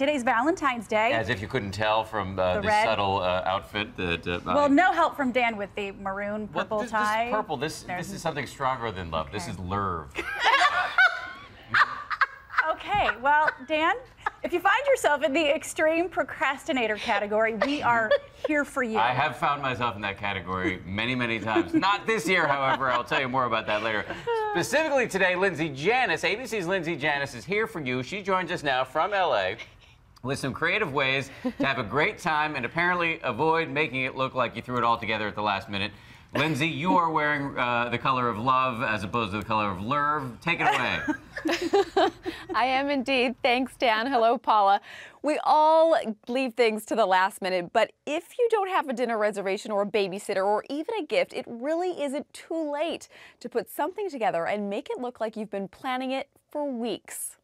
Today's Valentine's Day. As if you couldn't tell from uh, The the, subtle uh, outfit that. Uh, well, I- no help from Dan with the maroon Well, purple this, tie. This purple. This There's- this is something stronger than love. This is lurve. Okay, well, Dan, if you find yourself in the extreme procrastinator category, we are here for you. I have found myself in that category many, many times. Not this year, however. I'll tell you more about that later. Specifically today, Lindsey Janis, ABC's Lindsey Janis, is here for you. She joins us now from LA with some creative ways to have a great time and apparently avoid making it look like you threw it all together at the last minute. Lindsey, you are wearing uh, the color of love as opposed to the color of lurve. Take it away. I am indeed. Thanks, Dan. Hello, Paula. We all leave things to the last minute, but if you don't have a dinner reservation or a babysitter or even a gift, it really isn't too late to put something together and make it look like you've been planning it for weeks.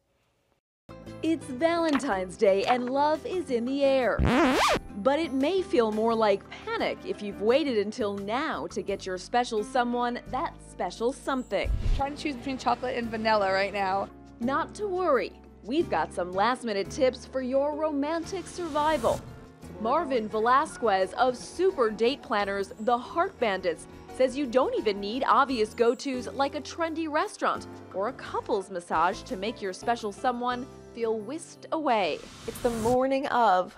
It's Valentine's Day and love is in the air. But it may feel more like panic if you've waited until now to get your special someone that special something. trying to choose between chocolate and vanilla right now. Not to worry, we've got some last minute tips for your romantic survival. Marvin Velasquez of Super Date Planners, The Heart Bandits, says you don't even need obvious go tos like a trendy restaurant or a couple's massage to make your special someone feel whisked away. It's the morning of.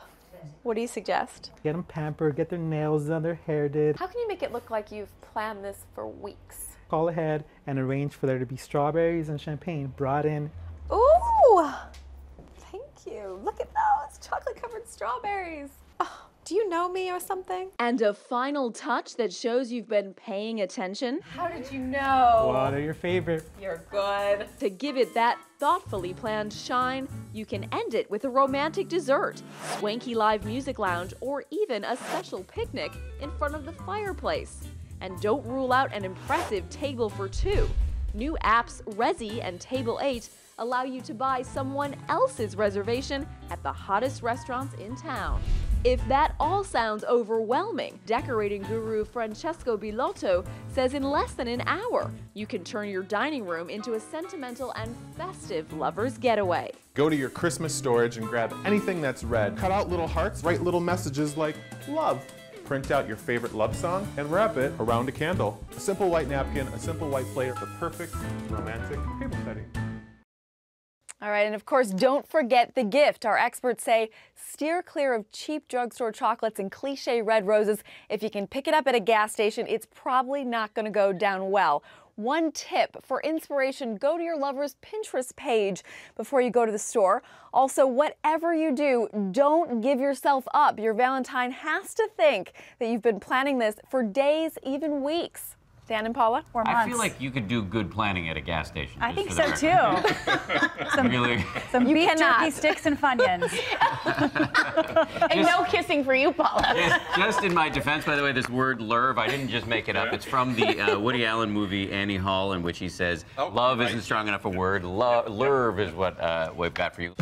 What do you suggest? Get them pampered, get their nails done, their hair did. How can you make it look like you've planned this for weeks? Call ahead and arrange for there to be strawberries and champagne brought in. Ooh! Thank you. Look at those chocolate covered strawberries. Oh, do you know me or something? And a final touch that shows you've been paying attention How did you know? What are your favorite? You're good. To give it that thoughtfully planned shine, you can end it with a romantic dessert, swanky live music lounge, or even a special picnic in front of the fireplace. And don't rule out an impressive table for two. New apps Resy and Table 8 allow you to buy someone else's reservation at the hottest restaurants in town. If that all sounds overwhelming, decorating guru Francesco Bilotto says in less than an hour, you can turn your dining room into a sentimental and festive lover's getaway. Go to your Christmas storage and grab anything that's red. Cut out little hearts, write little messages like love. Print out your favorite love song and wrap it around a candle. A simple white napkin, a simple white plate, the perfect romantic table setting. All right, and of course, don't forget the gift. Our experts say steer clear of cheap drugstore chocolates and cliche red roses. If you can pick it up at a gas station, it's probably not going to go down well. One tip for inspiration go to your lover's Pinterest page before you go to the store. Also, whatever you do, don't give yourself up. Your Valentine has to think that you've been planning this for days, even weeks. Dan and Paula? or months. I feel like you could do good planning at a gas station. I think so too. some Really. some You beef cannot. jerky sticks and funyuns. And no kissing for you, Paula. Just, just in my defense, by the way, this word lurve, I didn't just make it up. It's from the uh, Woody Allen movie Annie Hall, in which he says, "Love isn't strong enough a word. Lo- lurve is what uh, we've got for you."